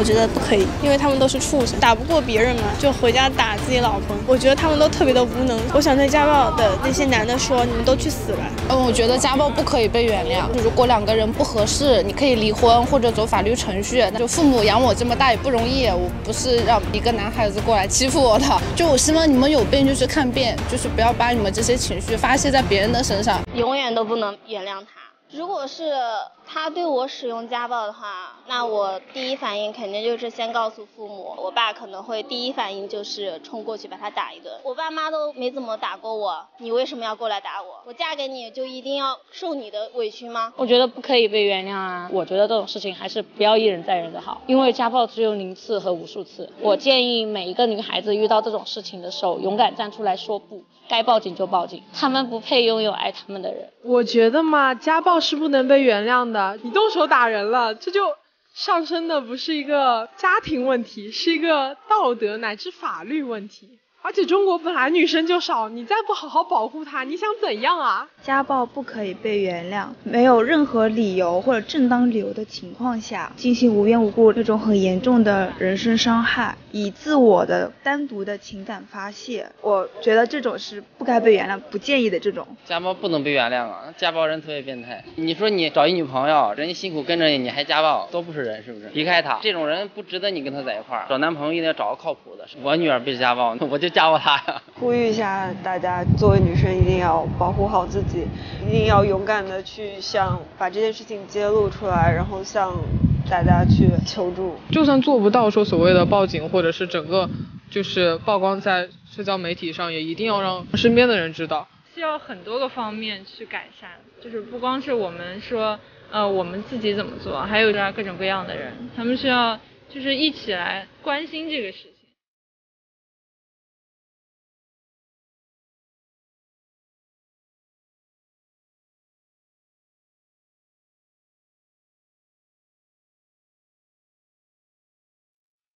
我觉得不可以，因为他们都是畜生，打不过别人嘛，就回家打自己老婆。我觉得他们都特别的无能。我想对家暴的那些男的说，你们都去死吧。嗯，我觉得家暴不可以被原谅。如果两个人不合适，你可以离婚或者走法律程序。就父母养我这么大也不容易，我不是让一个男孩子过来欺负我的。就我希望你们有病就去看病，就是不要把你们这些情绪发泄在别人的身上，永远都不能原谅他。如果是他对我使用家暴的话，那我第一反应肯定就是先告诉父母。我爸可能会第一反应就是冲过去把他打一顿。我爸妈都没怎么打过我，你为什么要过来打我？我嫁给你就一定要受你的委屈吗？我觉得不可以被原谅啊！我觉得这种事情还是不要一忍再忍的好，因为家暴只有零次和无数次。我建议每一个女孩子遇到这种事情的时候，勇敢站出来说不，该报警就报警。他们不配拥有爱他们的人。我觉得嘛，家暴是不能被原谅的。你动手打人了，这就上升的不是一个家庭问题，是一个道德乃至法律问题。而且中国本来女生就少，你再不好好保护她，你想怎样啊？家暴不可以被原谅，没有任何理由或者正当理由的情况下进行无缘无故那种很严重的人身伤害，以自我的单独的情感发泄，我觉得这种是不该被原谅、不建议的这种。家暴不能被原谅啊！家暴人特别变态。你说你找一女朋友，人家辛苦跟着你，你还家暴，都不是人，是不是？离开他，这种人不值得你跟他在一块儿。找男朋友一定要找个靠谱的。我女儿被家暴，我就。家暴她呀！呼吁一下大家，作为女生一定要保护好自己，一定要勇敢的去向把这件事情揭露出来，然后向大家去求助。就算做不到说所谓的报警，或者是整个就是曝光在社交媒体上，也一定要让身边的人知道。需要很多个方面去改善，就是不光是我们说，呃，我们自己怎么做，还有各种各样的人，他们需要就是一起来关心这个事。